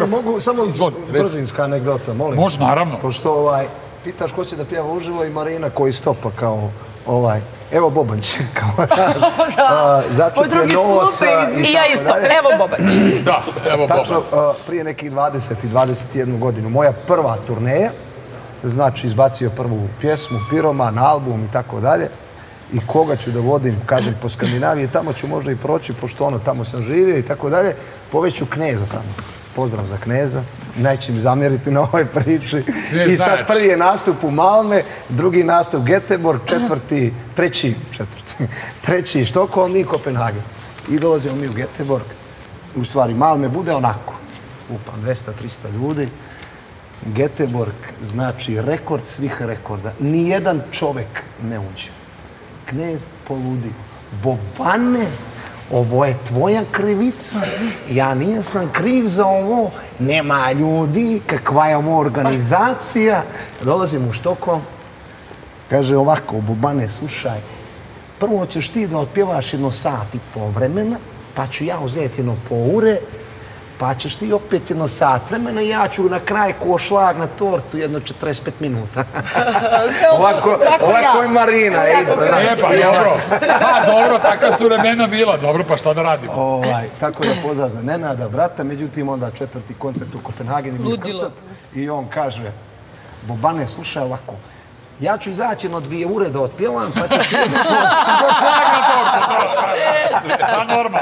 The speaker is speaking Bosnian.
Ne, mogu samo Izvoli, brzinska anegdota, molim. Može, naravno. Pošto ovaj, pitaš ko će da pjeva uživo i Marina koji stopa kao ovaj, evo Bobanć, kao a, začup je drugi novosa sklupe I ja isto, dalje. evo Bobać. Da, evo Tačno, Boba. a, prije nekih 20 i 21 godinu, moja prva turneja, znači izbacio prvu pjesmu, piroman, album i tako dalje. I koga ću da vodim, kažem, po Skandinaviji, tamo ću možda i proći, pošto ono, tamo sam živio i tako dalje. Poveću kneza samo. Pozdrav za kneza. Neće mi zamjeriti na ovoj priči. Knez I sad prvi je nastup u Malme, drugi nastup Göteborg, četvrti, treći, četvrti, treći Štokholm i Kopenhagen. I dolazimo mi u Göteborg. U stvari, Malme bude onako. Upam, 200-300 ljudi. Göteborg znači rekord svih rekorda. Nijedan čovek ne uđe. Knez poludio. Bobane, ovo je tvoja krivica. Ja nisam kriv za ovo. Nema ljudi, kakva je ovo organizacija. Dolazim u Štokom, Kaže ovako, Bubane, slušaj, prvo ćeš ti da otpjevaš jedno sat i pol vremena, pa ću ja uzeti jedno po pa ćeš ti opet jedno sat vremena i ja ću na kraj ko šlag na tortu jedno 45 minuta. ovako, Tako ovako ja. i Marina. Evo, isto, jako E, pa dobro. Pa dobro, takva su vremena bila. Dobro, pa šta da radimo? Ovaj, tako da pozdrav za Nenada, brata, međutim onda četvrti koncert u Kopenhagenu bio Ludilo. krcat i on kaže, Bobane, slušaj ovako, ja ću izaći na dvije ure da otpjevam, pa ćeš ti tortu, to. Pa normalno.